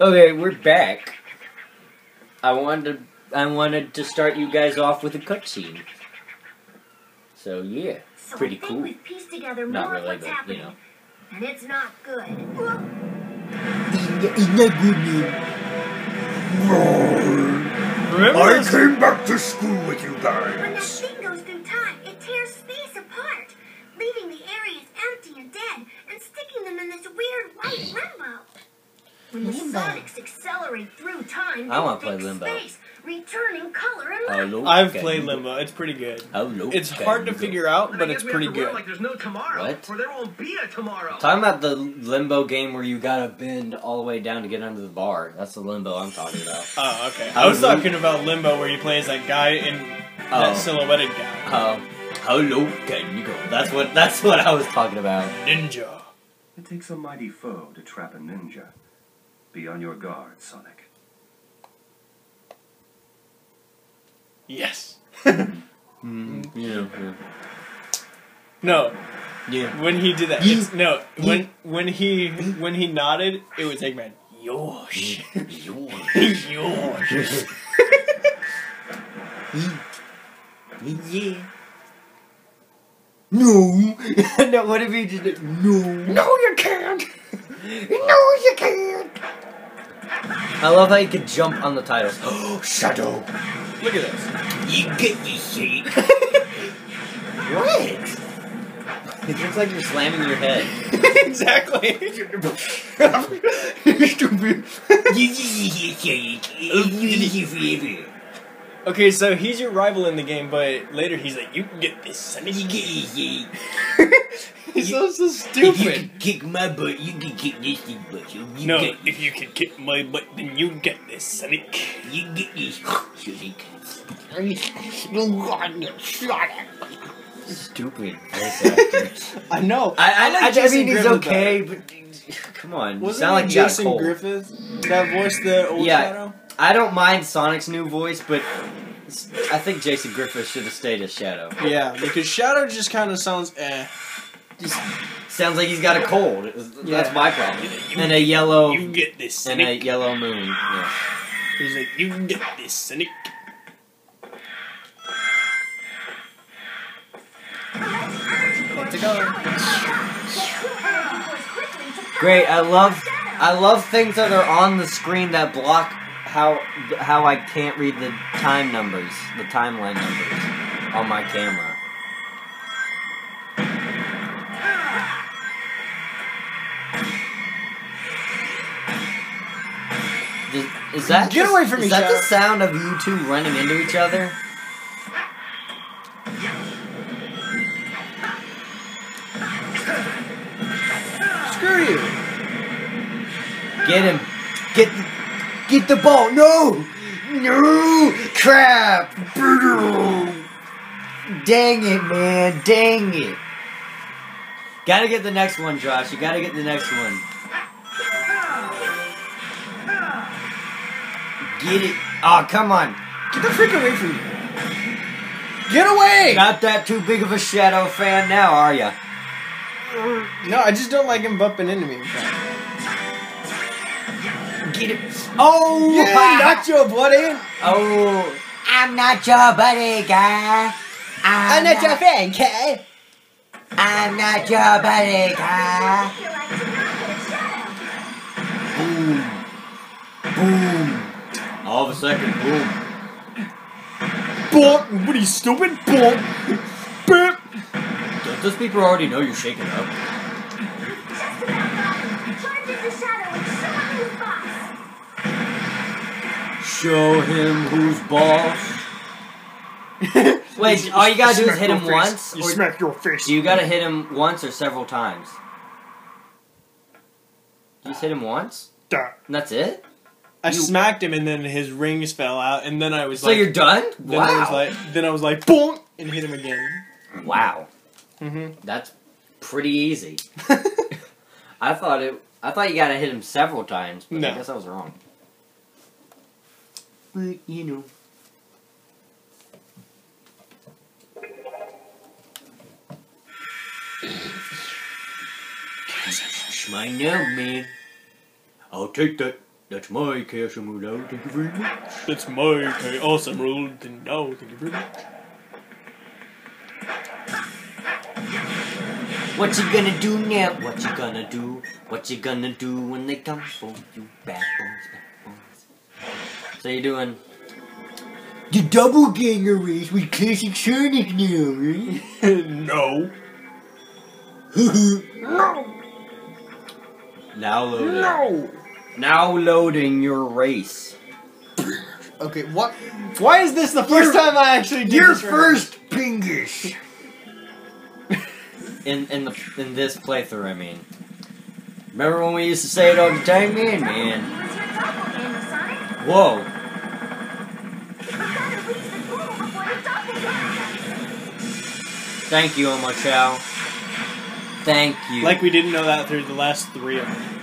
Okay, we're back. I wanted to, I wanted to start you guys off with a cutscene. So yeah, So Pretty think cool. we've pieced together Not more of really, what's but, you happening. know. And it's not good. it's not good news. Remember I those- came back to school with you guys. When that thing goes through time, it tears space apart, leaving the areas empty and dead, and sticking them in this weird white limbo. When the Limbo. Sonics accelerate through time, I wanna play Limbo. space, returning color and light. I've played Limbo. It's pretty good. Hello, It's hard to figure out, but it's pretty have to work good. Like there's no tomorrow, What? or there won't be a tomorrow. Talking about the limbo game where you gotta bend all the way down to get under the bar. That's the limbo I'm talking about. Oh, okay. How I was do talking about Limbo, where you play as that guy in Oh. that silhouetted guy. Uh, How low can you go? That's what that's what I was talking about. Ninja. It takes a mighty foe to trap a ninja. Be on your guard, Sonic. Yes. Mm, yeah, No, yeah. when he did that, Ye- it's, no, ye- when when he when he nodded, it was Eggman. Yosh. Yeah. Yosh. yeah. No. no. What if he just no? No, you can't. No, you can't. I love how you could jump on the titles. Oh, Shadow. Look at this. You get me shit. what? It looks like you're slamming your head. exactly. Stupid. Okay, so he's your rival in the game, but later he's like, "You can get this, Sonic." You get me shit. He's so so If you stupid. can kick my butt, you can kick this thing butt. You, you No, get, if you can kick my butt, then you get this, Sonic. you get this. Sonic. Stupid voice actor. I know. I, I, like I, I Jason mean, he's Griffith okay, but come on. Wasn't sound like it you Jason. Griffith that voiced the old Yeah. Shadow? I don't mind Sonic's new voice, but I think Jason Griffith should have stayed as Shadow. Yeah, because Shadow just kind of sounds eh. Just sounds like he's got a cold. That's my problem. You- And a yellow You get this, and a yellow moon. Yeah. He's like, you get this, Sonic. To go. Great. I love I love things that are on the screen that block how how I can't read the time numbers, the timeline numbers on my camera. Is, is that Get the- away from is that the sound of you two running into each other? Screw you. Get him! Get the, get the ball! No! No! Crap! Dang it, man! Dang it! Gotta get the next one, Josh. You gotta get the next one. Get it! Oh, come on! Get the freak away from me. Get away! Not that too big of a Shadow fan now, are ya? No, I just don't like him bumping into me. Get it! Oh! Yeah, not your buddy. Oh! I'm not your buddy, guy. I'm, not your fan, kid. I'm not your buddy, guy. Boom. Boom. All of a second, boom. Bonk. What are you stupid? Bonk. Boop. Don't those people already know you're shaking up? Show him who's boss. Wait, all you gotta do is hit him face. once? You Or smack your face. do you gotta hit him once or several times? You just hit him once? Duh. And that's it? I You- smacked him and then his rings fell out and then I was So like "So you're done? then I was Wow. like then I was like boom, and hit him again. Wow. hmm That's pretty easy. I thought it. I thought you gotta hit him several times, but No. I guess I was wrong. But you know. My number, man. I'll take that. That's my cash I'm out. Thank you very much. That's my okay, awesome rule. Then no, thank you very much. What you gonna do now? What you gonna do? What you gonna do when they come for you? Bad boys, bad boys. So you doing? The doppelganger race with classic Sonic now, right? Eh? no. no. Now loading. No. Now loading your race. Okay, what? Why is this the 1st time I actually did You're this right? first, Pingus. In in the in this playthrough, I mean. Remember when we used to say it all the time, man, man. Doppelganger. Thank you, Omo Chow. Thank you. Like we didn't know that through the last three of them.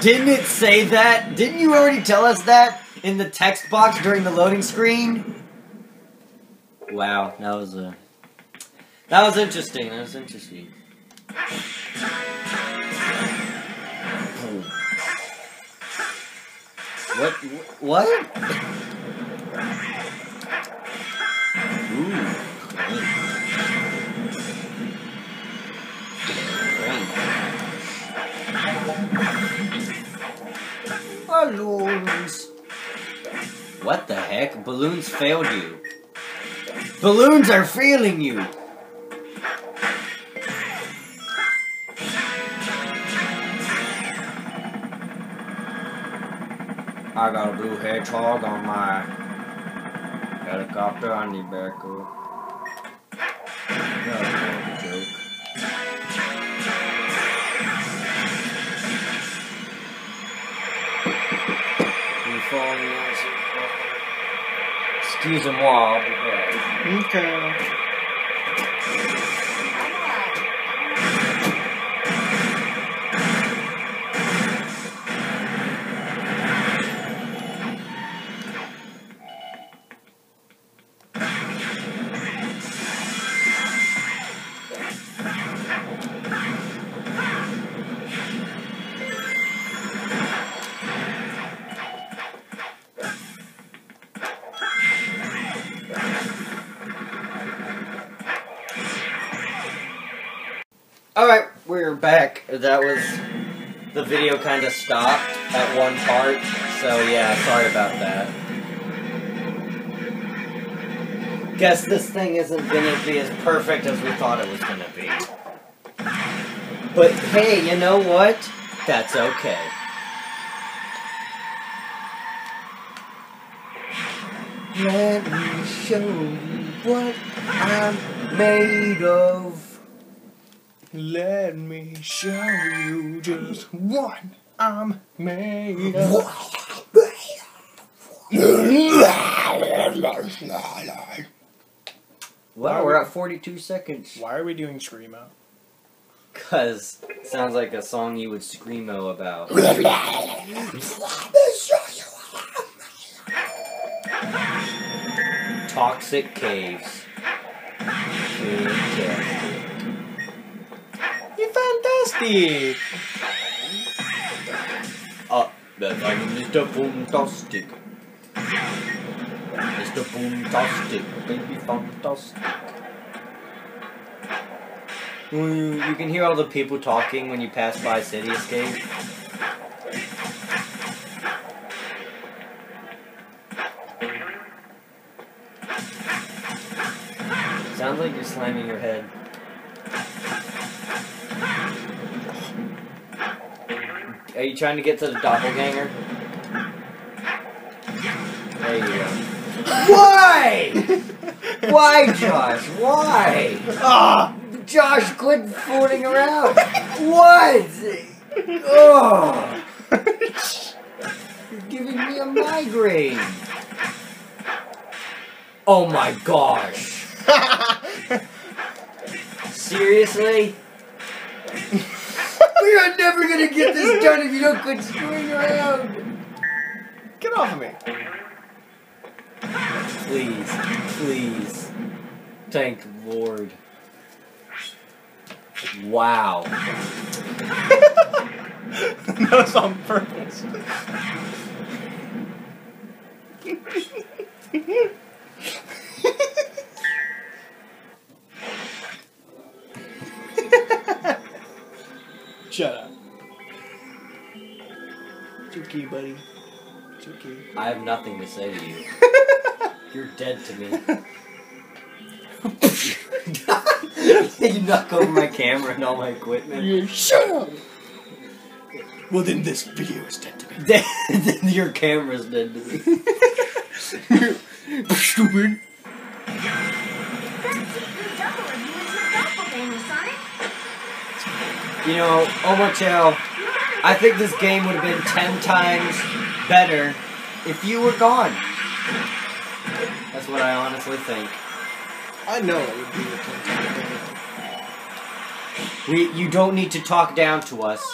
Didn't it say that? Didn't you already tell us that in the text box during the loading screen? Wow, that was a. That was interesting. That was interesting. What? What? Ooh. Balloons. What the heck? Balloons failed you. Balloons are failing you. I got a blue hedgehog on my helicopter. I need backup. That was a joke. You fall in love Excusez-moi, I'll be back. Okay. We're back. That was. The video kind of stopped at one part, so yeah, sorry about that. Guess this thing isn't gonna be as perfect as we thought it was gonna be. But hey, you know what? That's okay. Let me show you what I'm made of. Let me show you just what I'm made of. Wow, we're at 42 seconds. Why are we doing Screamo? Cause sounds like a song you would screamo about. Toxic caves. Fantastic. You're fantastic! Uh, that's like Mr. Boomtastic. Mr. Boomtastic, baby fantastic. Ooh, you can hear all the people talking when you pass by City Escape. Sounds like you're slamming your head. Are you trying to get to the doppelganger? There you go. Why? Why, Josh? Why? Ah! Josh, quit fooling around. what? Oh, you're giving me a migraine. Oh my gosh. Seriously? We are never gonna get this done if you don't quit screwing around. Get off of me. Please, please. Thank Lord. Wow. that was on purpose. Shut up. It's okay, buddy. It's okay. I have nothing to say to you. You're dead to me. you knock over my camera and all my equipment. You shut up. Well, then this video is dead to me. then then your camera's dead to me. Stupid. You know, Omochel, I think this game would have been ten times better if you were gone. That's what I honestly think. I know it would be a ten times better. We, you don't need to talk down to us.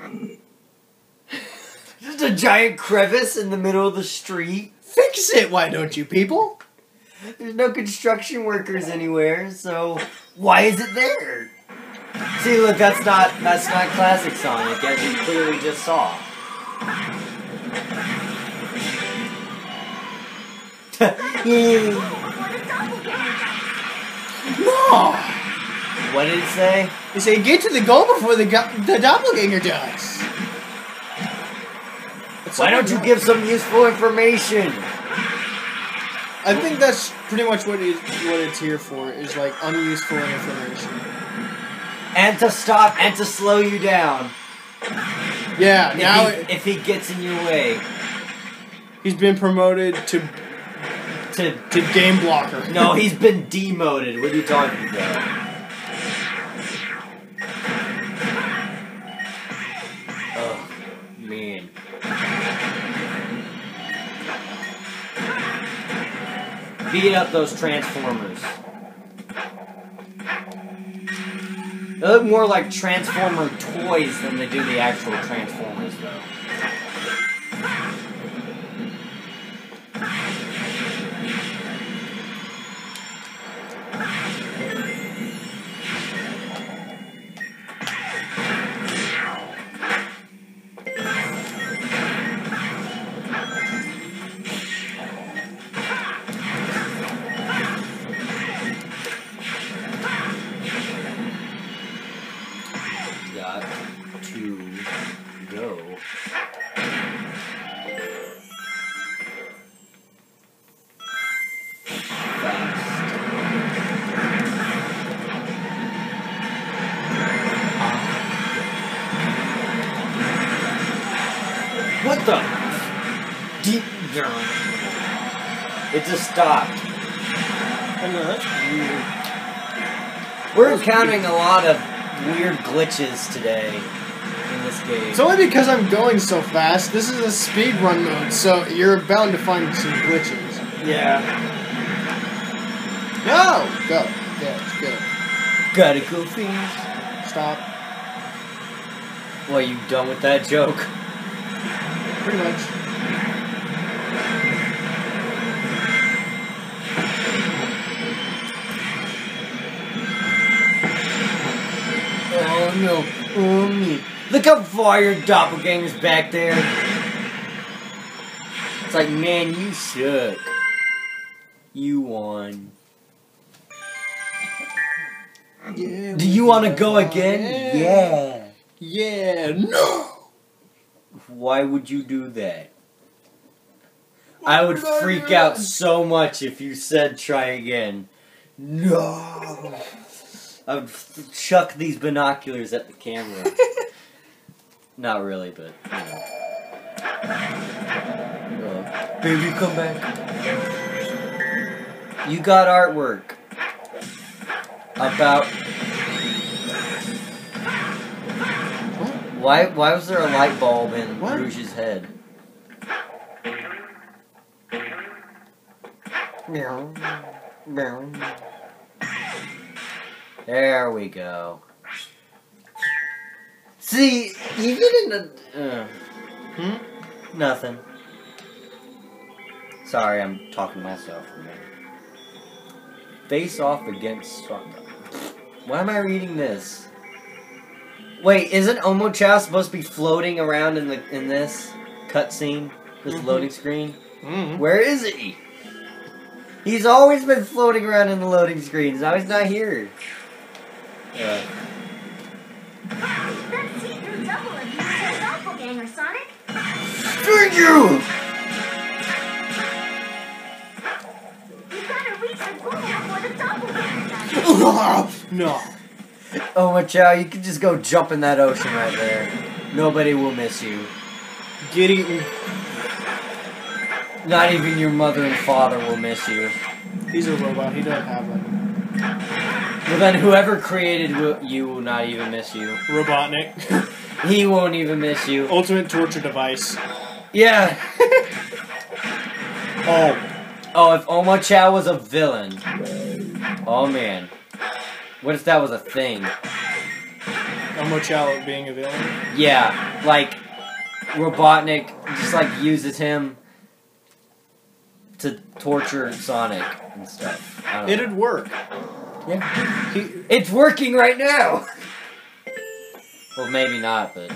Just a giant crevice in the middle of the street. Fix it, why don't you, people? There's no construction workers anywhere, so why is it there? See, look, that's not that's not classic Sonic, as you clearly just saw. What a doppelganger does. No! what did it say? It said, get to the goal before the, the doppelganger does. Why don't you give some useful information? I think that's pretty much what it, what it's here for, is like unuseful information. And to stop and to slow you down. Yeah, If, now he, it, if he gets in your way. he's been promoted to To to game blocker. No, he's been demoted. What are you talking about? Oh, man. Beat up those Transformers. They look more like Transformer toys than they do the actual Transformers, though. Deep down. It just stopped. I know, that's weird. We're encountering a lot of weird glitches today in this game. It's only because I'm going so fast. This is a speed run mode, so you're bound to find some glitches. yeah. No! Go. Yeah, go. Gotta go fast. Stop. Well, you done with that joke? Pretty much. Oh no. Oh me. Look how far your doppelganger's back there. It's like, man, you suck. You won. Yeah. Do you want to go again? Yeah. Yeah. No! Why would you do that? I would freak out so much if you said try again. No. I would chuck these binoculars at the camera. Not really, but you know. Uh, baby, come back. You got artwork about. Why? Why was there a light bulb in What? Rouge's head? Meow, meow. There we go. See, even in the. Uh, hmm? Nothing. Sorry, I'm talking to myself for a minute. Face off against. Why am I reading this? Wait, isn't Omochao supposed to be floating around in the in this cutscene, this Mhm. loading screen? Mm. Where is he? He's always been floating around in the loading screens. Now he's not here. Uh, doppelganger does. no. oh, Machao, you can just go jump in that ocean right there. Nobody will miss you. Get eaten. Not even your mother and father will miss you. He's a robot. He doesn't have like Well, then whoever created will- you will not even miss you. Robotnik. He won't even miss you. Ultimate torture device. Yeah. Oh, Oh, if Omochao was a villain. Oh man. What if that was a thing? Elmo Chow being a villain. Yeah, like Robotnik just like uses him to torture Sonic and stuff. I don't know. It'd work. Yeah. He, It's working right now. well, maybe not, but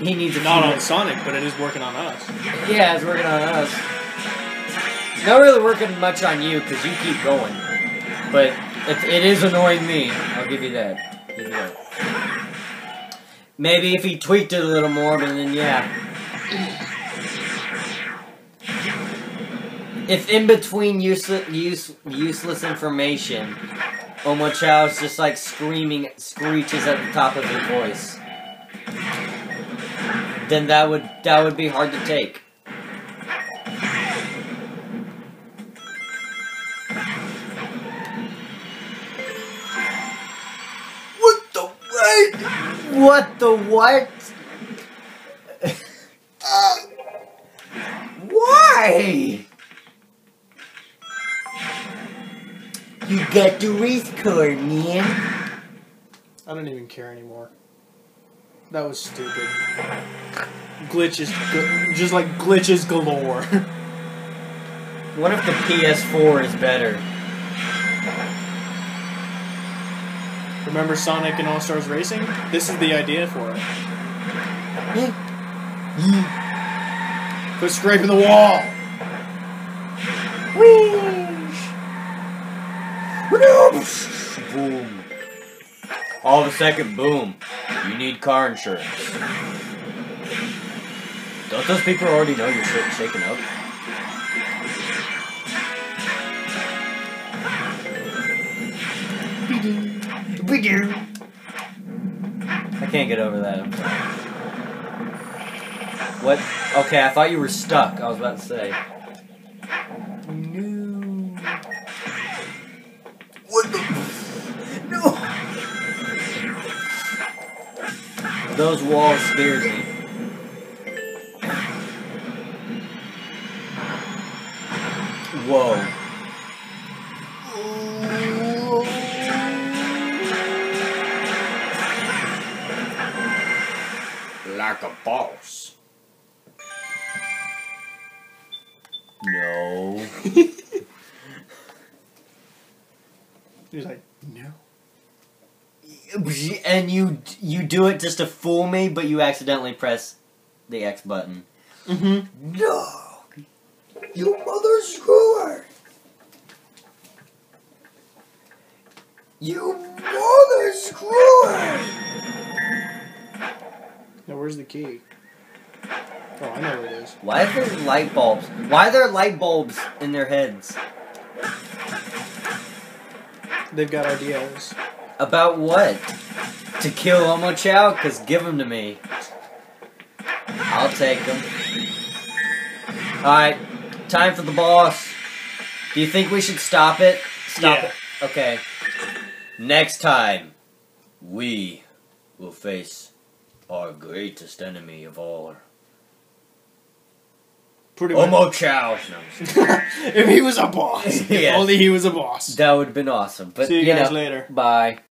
he needs a not on Sonic, but it is working on us. Yeah, it's working on us. Not really working much on you because you keep going, but it, it is annoying me. I'll give you that. Give you that. Maybe if he tweaked it a little more, but then yeah. If in between useless, use, useless information, Omochao's just like screaming, screeches at the top of his voice, then that would that would be hard to take. What the what? What the what? Uh, why? You got the race car, man. I don't even care anymore. That was stupid. Glitches, just like glitches galore. What if the PS4 is better? Remember Sonic and All Stars Racing? This is the idea for it. Quit scraping the wall. Whee! Boom. All of a second, boom. You need car insurance. Don't those people already know you're sh- shaking up? We do. I can't get over that. What? Okay, I thought you were stuck. I was about to say. Those walls scared me. Whoa. Like a boss. No. He's like, no. And you you do it just to fool me, but you accidentally press the X button. Mm-hmm. No. You mother screwer. You mother screwer. Now where's the key? Oh, I know where it is. Why are there light bulbs? Why are there light bulbs in their heads? They've got ideas. About what? To kill Omochao? Cause give them to me. I'll take them. Alright, time for the boss. Do you think we should stop it? Stop Yeah. it. Okay. Next time, we will face our greatest enemy of all. Pretty much. Omochao. No, if he was a boss. If only he was a boss. that would have been awesome. But See you you guys know, later. Bye.